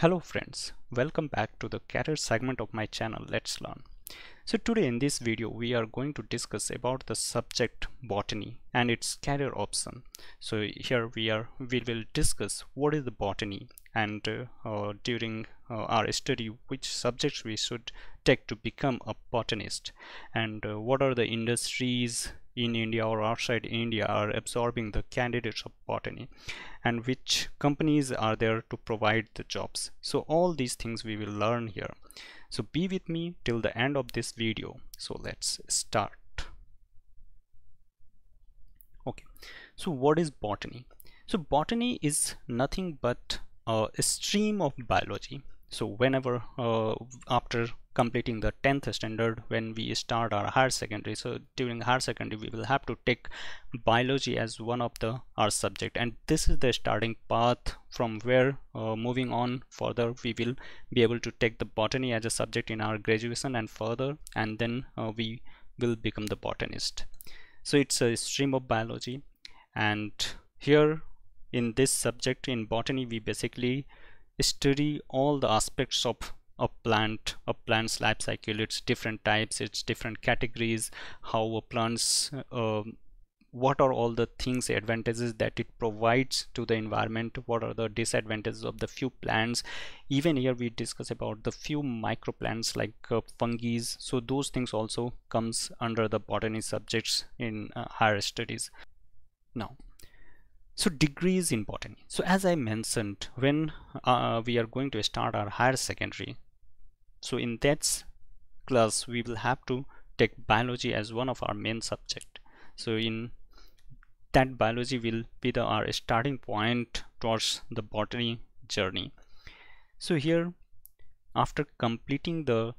Hello friends, welcome back to the career segment of my channel Let's Learn. So today in this video we are going to discuss about the subject botany and its career option. So here we are we will discuss what is the botany and uh, uh, during uh, our study which subjects we should take to become a botanist and uh, what are the industries in India or outside India are absorbing the candidates of botany and which companies are there to provide the jobs. So all these things we will learn here. So be with me till the end of this video. So let's start. Okay. So what is botany? So botany is nothing but a stream of biology so whenever uh, after completing the 10th standard when we start our higher secondary so during higher secondary we will have to take biology as one of the our subject. And this is the starting path from where uh, moving on further we will be able to take the botany as a subject in our graduation and further and then uh, we will become the botanist. So it's a stream of biology. And here in this subject in botany we basically study all the aspects of a plant a plant's life cycle. Its different types its different categories how a plant's uh, what are all the things advantages that it provides to the environment what are the disadvantages of the few plants. Even here we discuss about the few microplants like uh, fungi so those things also comes under the botany subjects in uh, higher studies. Now so degree is important. So as i mentioned when uh, we are going to start our higher secondary so in that class we will have to take biology as one of our main subject. So in that biology will be the our starting point towards the botany journey. So here after completing the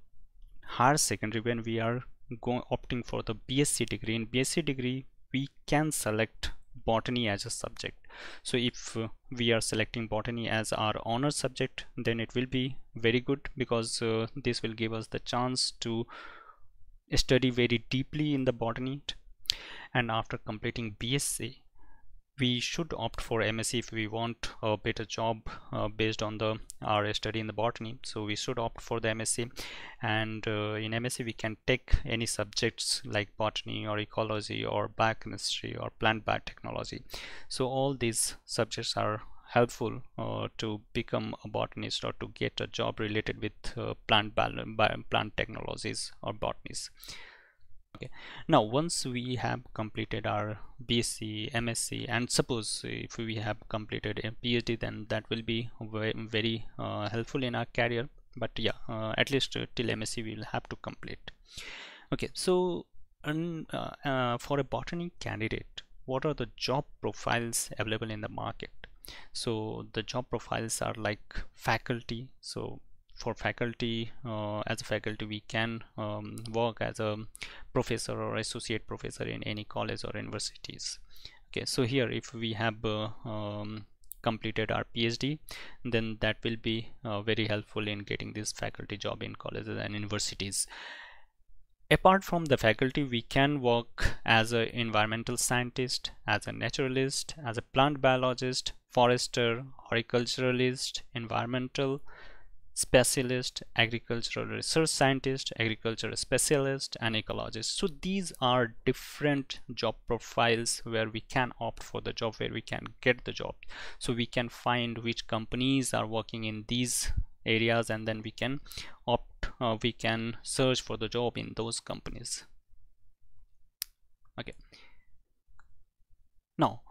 higher secondary when we are going opting for the BSc degree in BSc degree we can select botany as a subject. So if uh, we are selecting botany as our honor subject then it will be very good because uh, this will give us the chance to study very deeply in the botany. And after completing BSc we should opt for MSc if we want a better job uh, based on the our study in the botany. So we should opt for the MSc and uh, in MSc we can take any subjects like botany or ecology or biochemistry or plant biotechnology. So all these subjects are helpful uh, to become a botanist or to get a job related with uh, plant plant technologies or botanies okay now once we have completed our BSc MSc and suppose if we have completed a PhD then that will be very, uh, helpful in our career. But yeah uh, at least till MSc we will have to complete. Okay so uh, uh, for a botany candidate what are the job profiles available in the market? So the job profiles are like faculty so for faculty uh, as a faculty we can um, work as a professor or associate professor in any college or universities. Okay so here if we have uh, um, completed our PhD then that will be uh, very helpful in getting this faculty job in colleges and universities. Apart from the faculty we can work as an environmental scientist as a naturalist as a plant biologist forester horticulturalist environmental specialist, agricultural research scientist, agricultural specialist, and ecologist. So these are different job profiles where we can opt for the job, where we can get the job. So we can find which companies are working in these areas and then we can opt, uh, we can search for the job in those companies. Okay. Now,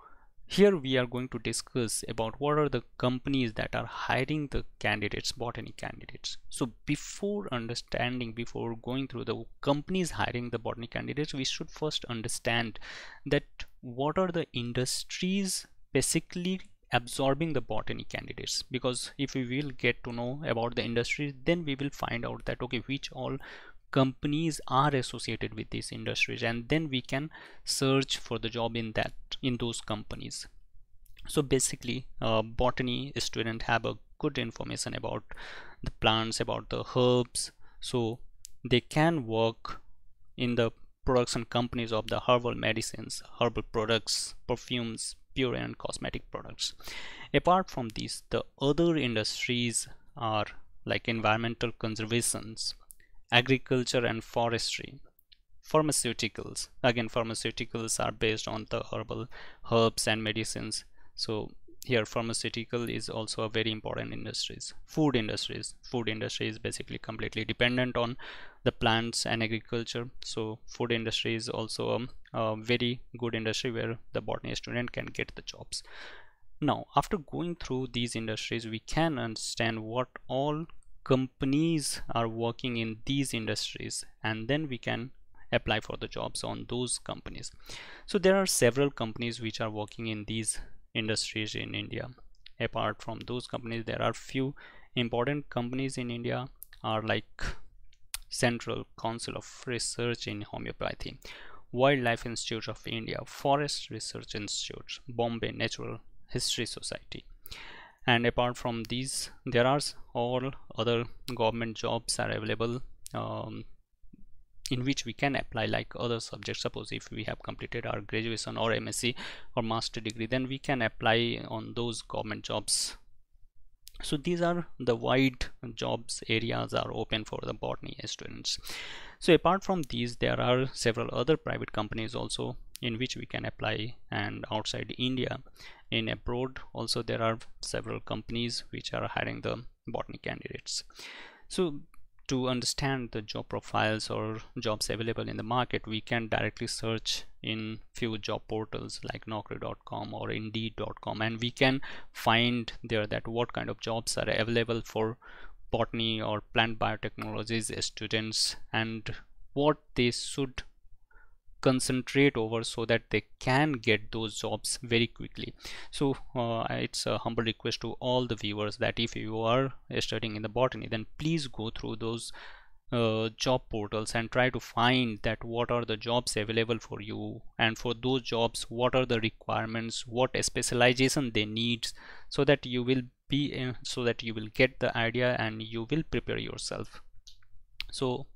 here we are going to discuss about what are the companies that are hiring the candidates botany candidates. So before understanding before going through the companies hiring the botany candidates we should first understand that what are the industries basically absorbing the botany candidates? Because if we will get to know about the industries then we will find out that okay which all companies are associated with these industries and then we can search for the job in that in those companies. So basically uh, botany student have a good information about the plants about the herbs. So they can work in the production companies of the herbal medicines herbal products perfumes pure and cosmetic products. Apart from these the other industries are like environmental conservations agriculture and forestry. Pharmaceuticals. Again pharmaceuticals are based on the herbal herbs and medicines. So here pharmaceutical is also a very important industries. Food industries. Food industry is basically completely dependent on the plants and agriculture. So food industry is also a, a very good industry where the botany student can get the jobs. Now after going through these industries we can understand what all companies are working in these industries and then we can apply for the jobs on those companies. So there are several companies which are working in these industries in India. Apart from those companies there are few important companies in India are like Central Council of Research in Homeopathy Wildlife Institute of India Forest Research Institute Bombay Natural History Society and apart from these there are all other government jobs are available um, in which we can apply like other subjects. Suppose if we have completed our graduation or MSc or master degree then we can apply on those government jobs. So these are the wide jobs areas are open for the botany students. So apart from these there are several other private companies also in which we can apply and outside India in abroad also there are several companies which are hiring the botany candidates. So to understand the job profiles or jobs available in the market we can directly search in few job portals like naukri.com or indeed.com and we can find there that what kind of jobs are available for botany or plant biotechnologies students and what they should concentrate over so that they can get those jobs very quickly. So uh, it's a humble request to all the viewers that if you are studying in the botany then please go through those uh, job portals and try to find that what are the jobs available for you. And for those jobs what are the requirements what specialization they need so that you will be uh, so that you will get the idea and you will prepare yourself. So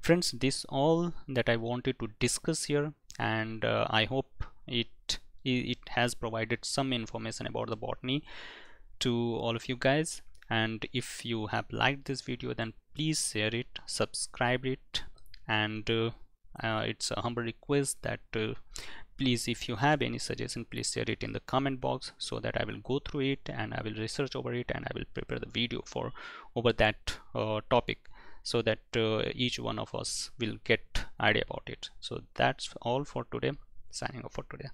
friends this all that I wanted to discuss here and uh, I hope it it has provided some information about the botany to all of you guys. And if you have liked this video then please share it subscribe it and uh, uh, it's a humble request that uh, please if you have any suggestion please share it in the comment box so that I will go through it and I will research over it and I will prepare the video for over that uh, topic so that uh, each one of us will get idea about it. So that's all for today. Signing off for today